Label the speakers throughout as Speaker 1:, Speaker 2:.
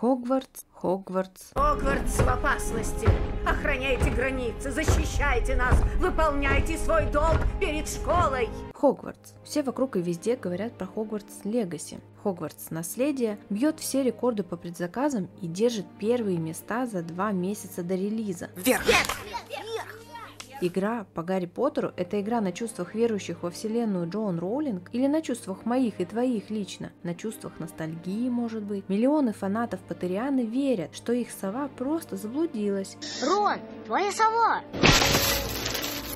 Speaker 1: Хогвартс, Хогвартс.
Speaker 2: Хогвартс в опасности. Охраняйте границы, защищайте нас, выполняйте свой долг перед школой.
Speaker 1: Хогвартс. Все вокруг и везде говорят про Хогвартс Легаси. Хогвартс Наследие бьет все рекорды по предзаказам и держит первые места за два месяца до релиза.
Speaker 2: Вверх!
Speaker 1: Игра по Гарри Поттеру – это игра на чувствах верующих во вселенную Джоан Роулинг или на чувствах моих и твоих лично, на чувствах ностальгии, может быть. Миллионы фанатов Поттерианы верят, что их сова просто заблудилась.
Speaker 3: Рон, твоя сова!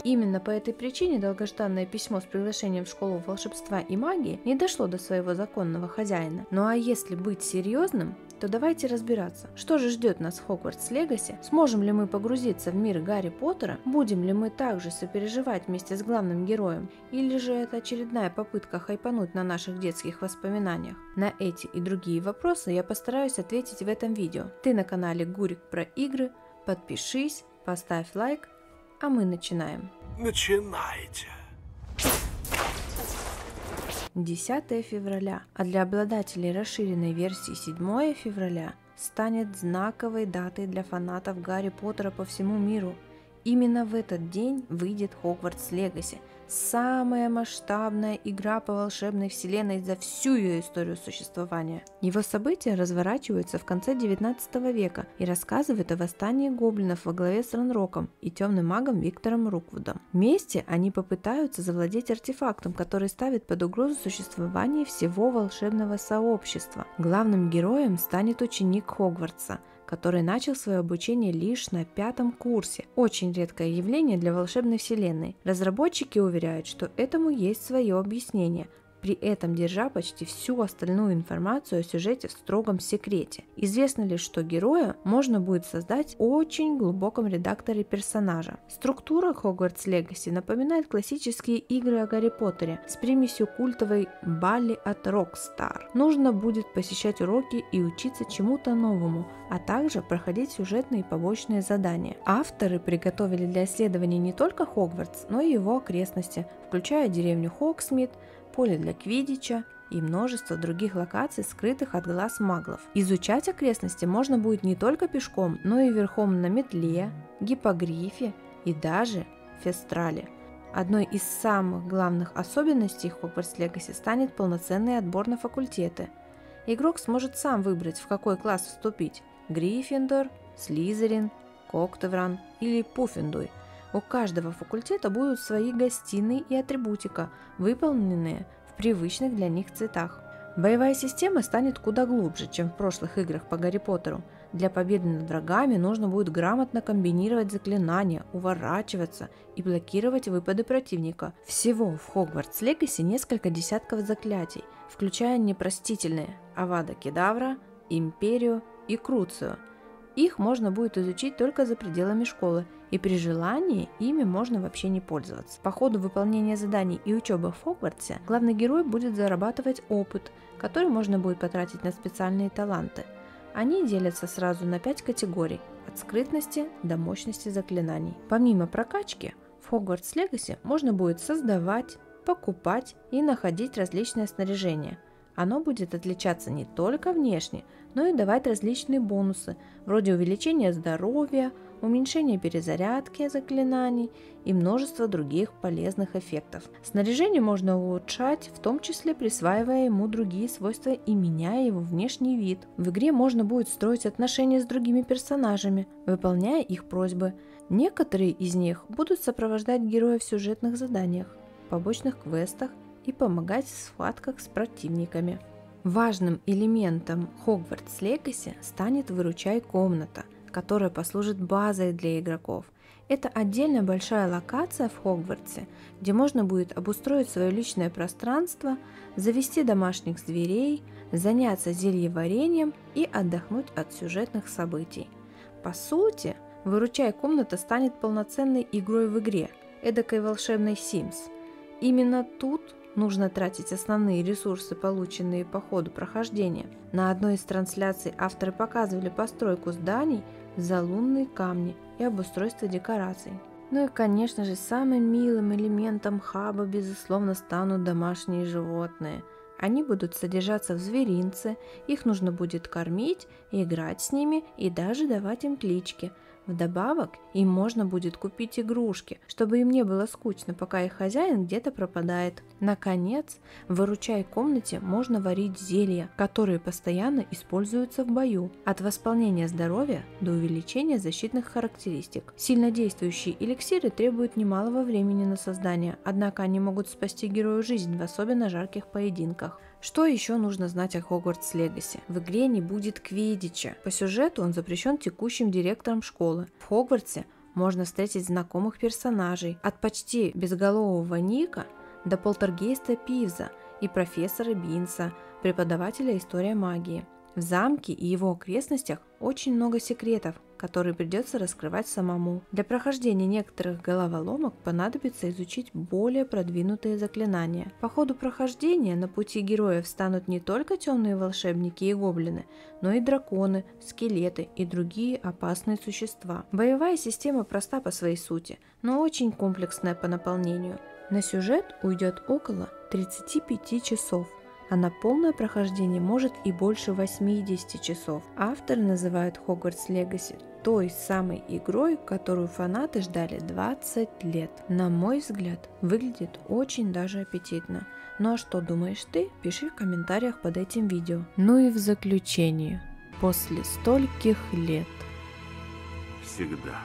Speaker 1: Именно по этой причине долгожданное письмо с приглашением в школу волшебства и магии не дошло до своего законного хозяина. Ну а если быть серьезным, то давайте разбираться, что же ждет нас в Хогвартс Легаси, сможем ли мы погрузиться в мир Гарри Поттера, будем ли мы также сопереживать вместе с главным героем, или же это очередная попытка хайпануть на наших детских воспоминаниях. На эти и другие вопросы я постараюсь ответить в этом видео. Ты на канале Гурик про игры, подпишись, поставь лайк, а мы начинаем.
Speaker 4: Начинайте.
Speaker 1: 10 февраля, а для обладателей расширенной версии 7 февраля станет знаковой датой для фанатов Гарри Поттера по всему миру. Именно в этот день выйдет Хогвартс Легаси – самая масштабная игра по волшебной вселенной за всю ее историю существования. Его события разворачиваются в конце 19 века и рассказывают о восстании гоблинов во главе с Ранроком и темным магом Виктором Руквудом. Вместе они попытаются завладеть артефактом, который ставит под угрозу существование всего волшебного сообщества. Главным героем станет ученик Хогвартса – который начал свое обучение лишь на пятом курсе. Очень редкое явление для волшебной вселенной. Разработчики уверяют, что этому есть свое объяснение – при этом держа почти всю остальную информацию о сюжете в строгом секрете. Известно лишь, что героя можно будет создать в очень глубоком редакторе персонажа. Структура Хогвартс Легаси напоминает классические игры о Гарри Поттере с примесью культовой Балли от Rockstar. Нужно будет посещать уроки и учиться чему-то новому, а также проходить сюжетные и побочные задания. Авторы приготовили для исследований не только Хогвартс, но и его окрестности, включая деревню Хоксмит, поле для квидича и множество других локаций, скрытых от глаз маглов. Изучать окрестности можно будет не только пешком, но и верхом на метле, гипогрифе и даже фестрале. Одной из самых главных особенностей Хогвартс Легаси станет полноценный отбор на факультеты. Игрок сможет сам выбрать, в какой класс вступить – Гриффиндор, Слизерин, Коктевран или Пуффендуй – у каждого факультета будут свои гостиные и атрибутика, выполненные в привычных для них цветах. Боевая система станет куда глубже, чем в прошлых играх по Гарри Поттеру. Для победы над врагами нужно будет грамотно комбинировать заклинания, уворачиваться и блокировать выпады противника. Всего в Хогвартс Легаси несколько десятков заклятий, включая непростительные Авада Кедавра, Империю и Круцию – их можно будет изучить только за пределами школы, и при желании ими можно вообще не пользоваться. По ходу выполнения заданий и учебы в Хогвартсе главный герой будет зарабатывать опыт, который можно будет потратить на специальные таланты. Они делятся сразу на 5 категорий – от скрытности до мощности заклинаний. Помимо прокачки, в Хогвартс Легаси можно будет создавать, покупать и находить различное снаряжение – оно будет отличаться не только внешне, но и давать различные бонусы, вроде увеличения здоровья, уменьшения перезарядки заклинаний и множество других полезных эффектов. Снаряжение можно улучшать, в том числе присваивая ему другие свойства и меняя его внешний вид. В игре можно будет строить отношения с другими персонажами, выполняя их просьбы. Некоторые из них будут сопровождать героя в сюжетных заданиях, побочных квестах и помогать в схватках с противниками. Важным элементом Хогвартс Легаси станет выручай комната, которая послужит базой для игроков. Это отдельная большая локация в Хогвартсе, где можно будет обустроить свое личное пространство, завести домашних зверей, заняться зельеварением и отдохнуть от сюжетных событий. По сути, выручай комната станет полноценной игрой в игре, эдакой волшебной Sims. Именно тут нужно тратить основные ресурсы, полученные по ходу прохождения. На одной из трансляций авторы показывали постройку зданий за лунные камни и обустройство декораций. Ну и, конечно же, самым милым элементом хаба, безусловно, станут домашние животные. Они будут содержаться в зверинце, их нужно будет кормить, играть с ними и даже давать им клички – Вдобавок, им можно будет купить игрушки, чтобы им не было скучно, пока их хозяин где-то пропадает. Наконец, в выручай комнате можно варить зелья, которые постоянно используются в бою, от восполнения здоровья до увеличения защитных характеристик. Сильно действующие эликсиры требуют немалого времени на создание, однако они могут спасти герою жизнь в особенно жарких поединках. Что еще нужно знать о Хогвартс Легаси? В игре не будет квиддича. По сюжету он запрещен текущим директором школы. В Хогвартсе можно встретить знакомых персонажей, от почти безголового Ника до полтергейста Пивза и профессора Бинса, преподавателя истории магии. В замке и его окрестностях очень много секретов, которые придется раскрывать самому. Для прохождения некоторых головоломок понадобится изучить более продвинутые заклинания. По ходу прохождения на пути героев станут не только темные волшебники и гоблины, но и драконы, скелеты и другие опасные существа. Боевая система проста по своей сути, но очень комплексная по наполнению. На сюжет уйдет около 35 часов а на полное прохождение может и больше 80 часов. Авторы называют Хогвартс Легаси той самой игрой, которую фанаты ждали 20 лет. На мой взгляд, выглядит очень даже аппетитно. Ну а что думаешь ты? Пиши в комментариях под этим видео. Ну и в заключение, после стольких лет.
Speaker 4: Всегда